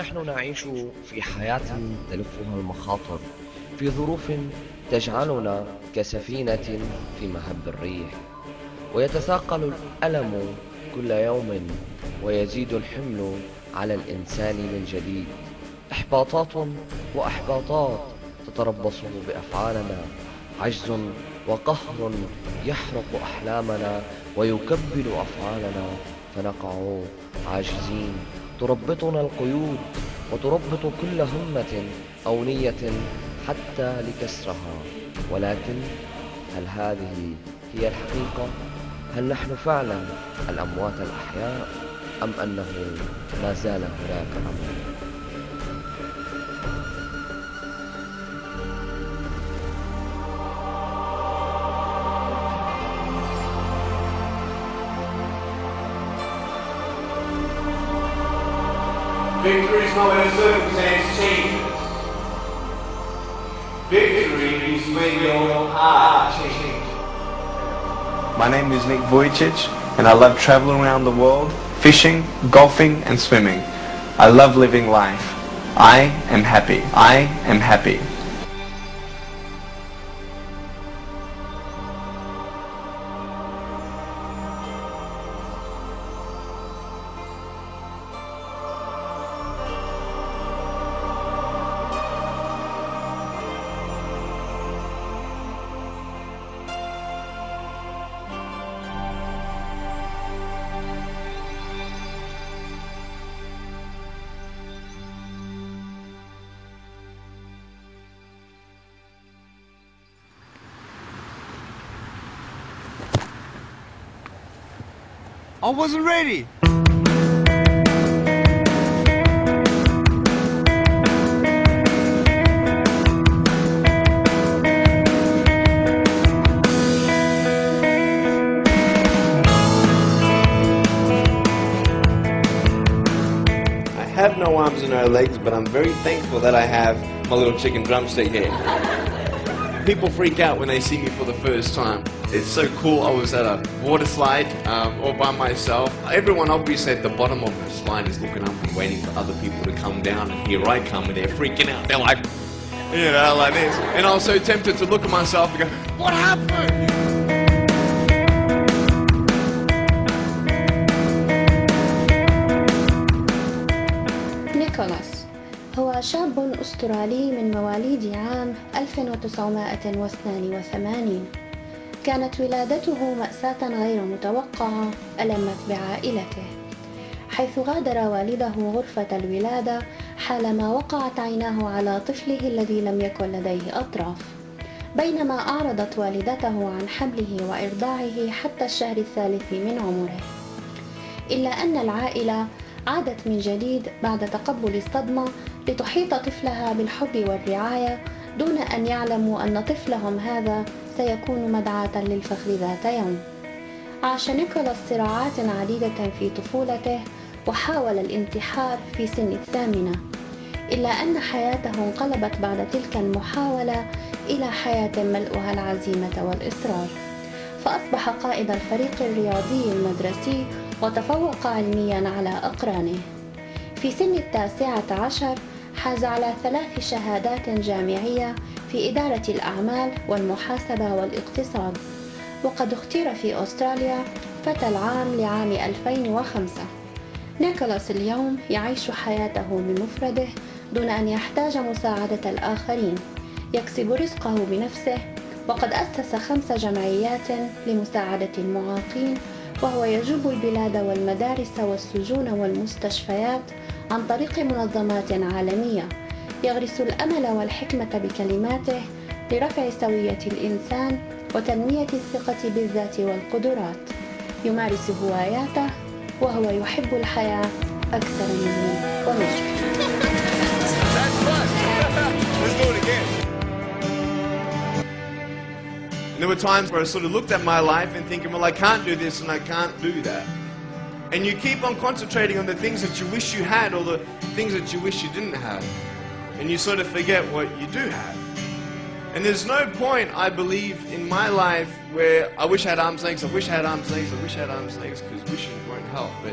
فنحن نعيش في حياة تلفها المخاطر في ظروف تجعلنا كسفينة في مهب الريح. ويتثاقل الألم كل يوم ويزيد الحمل على الإنسان من جديد. إحباطات وأحباطات تتربص بأفعالنا. عجز وقهر يحرق أحلامنا ويكبل أفعالنا. فنقع عاجزين تربطنا القيود وتربط كل همة أو نية حتى لكسرها ولكن هل هذه هي الحقيقة؟ هل نحن فعلا الأموات الأحياء أم أنه ما زال هناك أمر؟ Not when circumstance changes. Victory is when your heart changes. My name is Nick Vujicic and I love traveling around the world, fishing, golfing and swimming. I love living life. I am happy. I am happy. I wasn't ready. I have no arms and no legs, but I'm very thankful that I have my little chicken drumstick here. People freak out when they see me for the first time. It's so cool. I was at a water slide um, all by myself. Everyone obviously at the bottom of the slide is looking up and waiting for other people to come down, and here I come, and they're freaking out. They're like, you know, like this. And I was so tempted to look at myself and go, what happened? نيكولاس هو شاب أسترالي من مواليد عام 1982 كانت ولادته مأساة غير متوقعة ألمت بعائلته. حيث غادر والده غرفة الولادة حالما وقعت عيناه على طفله الذي لم يكن لديه أطراف. بينما أعرضت والدته عن حمله وإرضاعه حتى الشهر الثالث من عمره. إلا أن العائلة عادت من جديد بعد تقبل الصدمة لتحيط طفلها بالحب والرعاية دون أن يعلموا أن طفلهم هذا سيكون مدعاة للفخر ذات يوم. عاش نيكولاس صراعات عديدة في طفولته وحاول الانتحار في سن الثامنة إلا أن حياته انقلبت بعد تلك المحاولة إلى حياة ملؤها العزيمة والإصرار فأصبح قائد الفريق الرياضي المدرسي وتفوق علميا على أقرانه في سن التاسعة عشر حاز على ثلاث شهادات جامعية في إدارة الأعمال والمحاسبة والاقتصاد وقد اختير في أستراليا فتى العام لعام 2005 نيكولاس اليوم يعيش حياته بمفرده دون أن يحتاج مساعدة الآخرين. يكسب رزقه بنفسه وقد أسس خمس جمعيات لمساعدة المعاقين وهو يجوب البلاد والمدارس والسجون والمستشفيات عن طريق منظمات عالمية. يغرس الأمل والحكمة بكلماته لرفع سوية الإنسان وتنمية الثقة بالذات والقدرات يمارس هواياته وهو يحب الحياة أكثر مني ومنك there were times where I sort of looked at my life and thinking, well, I can't do this and I can't do that. And you keep on concentrating on the things that you wish you had or the things that you wish you didn't have. And you sort of forget what you do have. And there's no point, I believe, in my life where I wish I had arms legs, I wish I had arms legs, I wish I had arms legs, because wishing won't help. But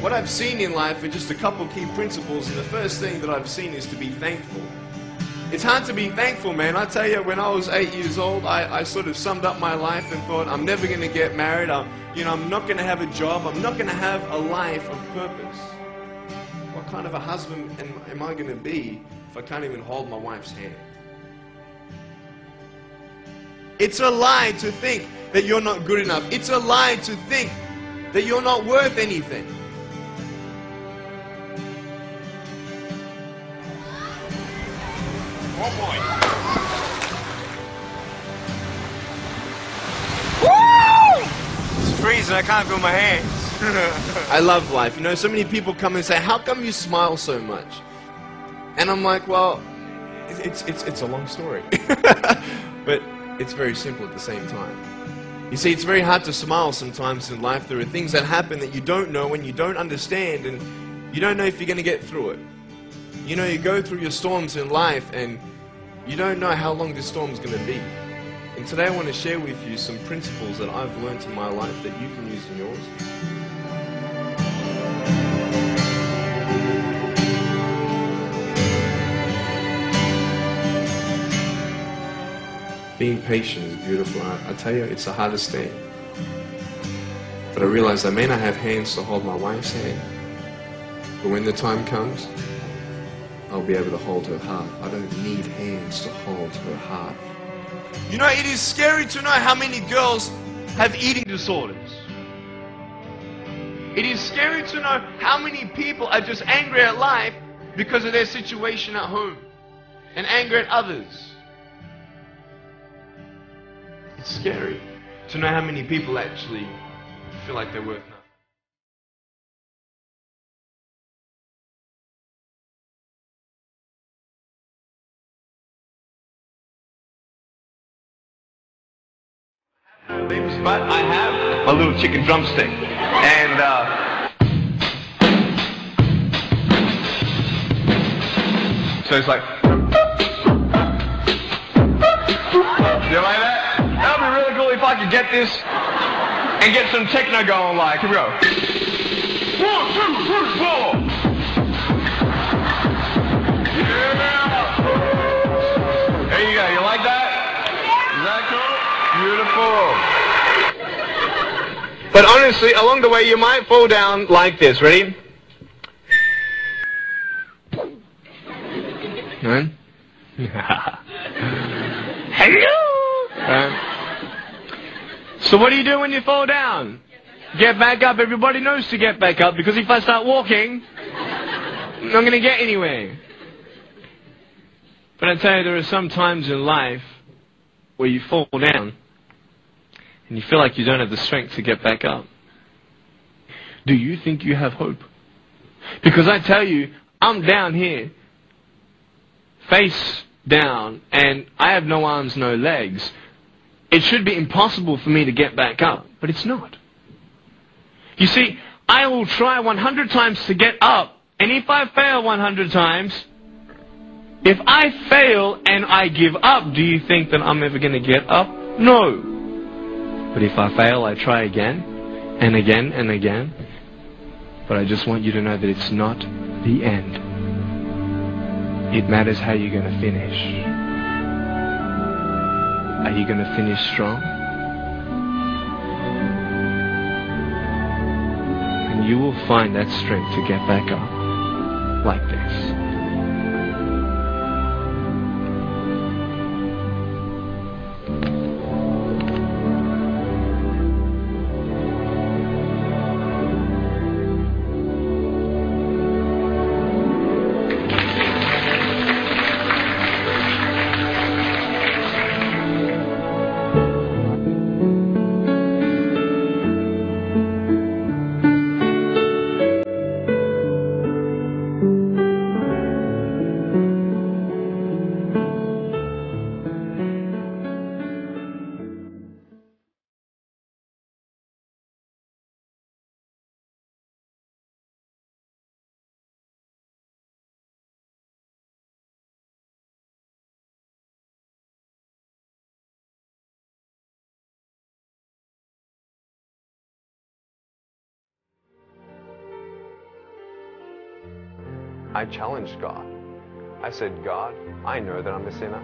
what I've seen in life are just a couple key principles, and the first thing that I've seen is to be thankful. It's hard to be thankful, man. I tell you, when I was eight years old, I, I sort of summed up my life and thought, I'm never going to get married. I'm, you know, I'm not going to have a job. I'm not going to have a life of purpose. What kind of a husband am, am I going to be if I can't even hold my wife's hand? It's a lie to think that you're not good enough. It's a lie to think that you're not worth anything. Oh boy. Woo! It's freezing. I can't feel my hands. I love life. You know, so many people come and say, "How come you smile so much?" And I'm like, "Well, it's it's it's a long story, but it's very simple at the same time." You see, it's very hard to smile sometimes in life. There are things that happen that you don't know and you don't understand, and you don't know if you're going to get through it. You know, you go through your storms in life, and you don't know how long this storm's going to be. And today I want to share with you some principles that I've learned in my life that you can use in yours. Being patient is beautiful. I, I tell you, it's the hardest thing. But I realize I may not have hands to hold my wife's hand. But when the time comes, I'll be able to hold her heart. I don't need hands to hold her heart. You know, it is scary to know how many girls have eating disorders. It is scary to know how many people are just angry at life because of their situation at home and angry at others. It's scary to know how many people actually feel like they're worth nothing. But I have a little chicken drumstick. And, uh, so it's like, Do you like that? Could get this and get some techno going like, here we go. One, two, three, four. Yeah. There you go. You like that? Is that cool? Beautiful. But honestly, along the way, you might fall down like this. Ready? Right? Hello. Right. So what do you do when you fall down? Get back up. Everybody knows to get back up because if I start walking, I'm not going to get anywhere. But I tell you, there are some times in life where you fall down and you feel like you don't have the strength to get back up. Do you think you have hope? Because I tell you, I'm down here, face down, and I have no arms, no legs. It should be impossible for me to get back up, but it's not. You see, I will try 100 times to get up, and if I fail 100 times, if I fail and I give up, do you think that I'm ever going to get up? No. But if I fail, I try again, and again, and again. But I just want you to know that it's not the end. It matters how you're going to finish. Are you going to finish strong? And you will find that strength to get back up like this. I challenged God. I said, God, I know that I'm a sinner.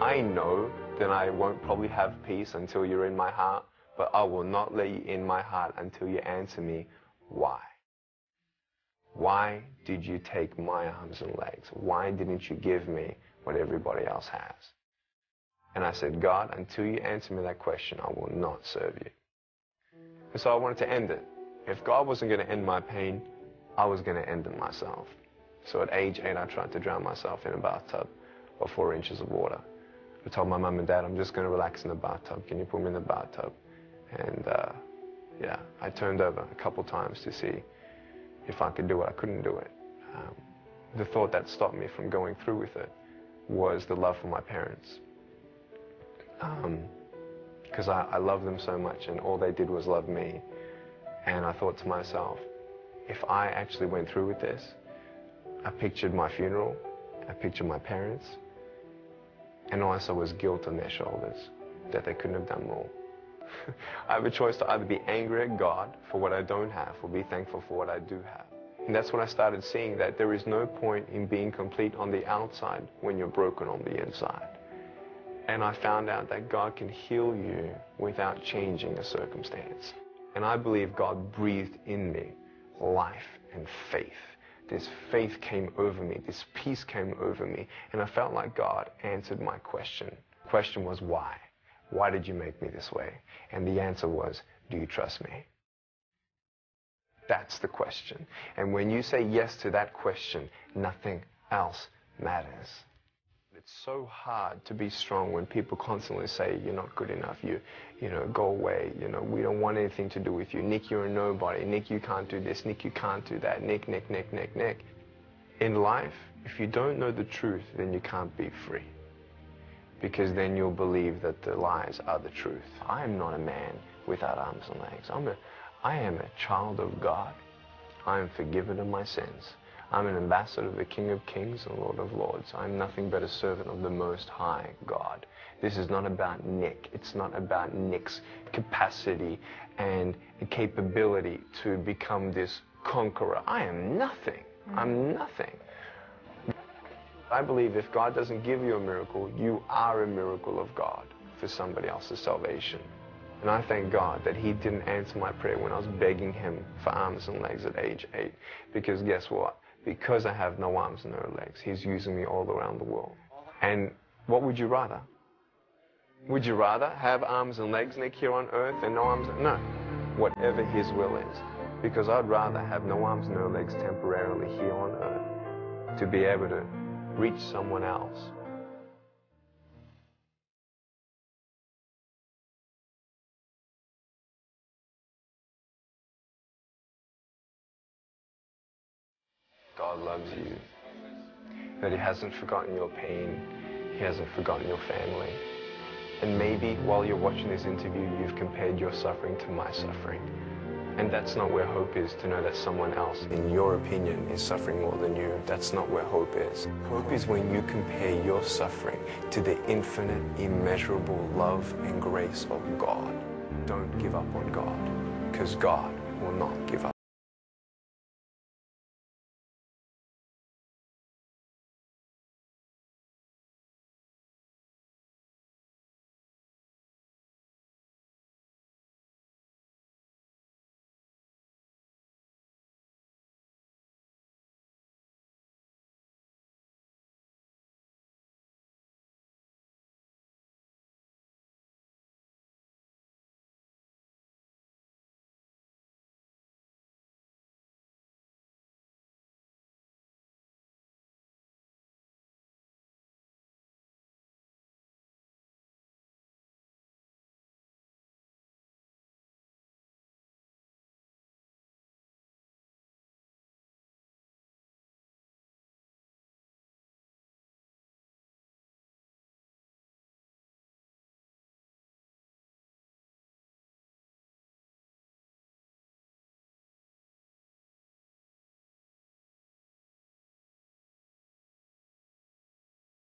I know that I won't probably have peace until you're in my heart, but I will not let you in my heart until you answer me why. Why did you take my arms and legs? Why didn't you give me what everybody else has? And I said, God, until you answer me that question, I will not serve you. And so I wanted to end it. If God wasn't going to end my pain, I was going to end it myself. So at age eight, I tried to drown myself in a bathtub of four inches of water. I told my mum and dad, I'm just going to relax in the bathtub. Can you put me in the bathtub? And uh, yeah, I turned over a couple times to see if I could do it. I couldn't do it. Um, the thought that stopped me from going through with it was the love for my parents. Because um, I, I loved them so much, and all they did was love me. And I thought to myself, if I actually went through with this, I pictured my funeral, I pictured my parents, and I saw was guilt on their shoulders that they couldn't have done more. I have a choice to either be angry at God for what I don't have or be thankful for what I do have. And that's when I started seeing that there is no point in being complete on the outside when you're broken on the inside. And I found out that God can heal you without changing a circumstance. And I believe God breathed in me life and faith. This faith came over me. This peace came over me. And I felt like God answered my question. The question was why? Why did you make me this way? And the answer was, do you trust me? That's the question. And when you say yes to that question, nothing else matters. It's so hard to be strong when people constantly say you're not good enough. You, you know, go away. You know, we don't want anything to do with you. Nick, you're a nobody. Nick, you can't do this. Nick, you can't do that. Nick, Nick, Nick, Nick, Nick. In life, if you don't know the truth, then you can't be free. Because then you'll believe that the lies are the truth. I am not a man without arms and legs. I'm a, I am a child of God. I am forgiven of my sins. I'm an ambassador of the King of Kings and Lord of Lords. I'm nothing but a servant of the Most High God. This is not about Nick. It's not about Nick's capacity and capability to become this conqueror. I am nothing. I'm nothing. I believe if God doesn't give you a miracle, you are a miracle of God for somebody else's salvation. And I thank God that He didn't answer my prayer when I was begging Him for arms and legs at age eight. Because guess what? Because I have no arms and no legs, He's using me all around the world. And what would you rather? Would you rather have arms and legs, Nick, here on earth and no arms? No. Whatever His will is. Because I'd rather have no arms, and no legs temporarily here on earth to be able to reach someone else. God loves you. That He hasn't forgotten your pain. He hasn't forgotten your family. And maybe while you're watching this interview, you've compared your suffering to my suffering. And that's not where hope is, to know that someone else, in your opinion, is suffering more than you. That's not where hope is. Hope is when you compare your suffering to the infinite, immeasurable love and grace of God. Don't give up on God, because God will not give up.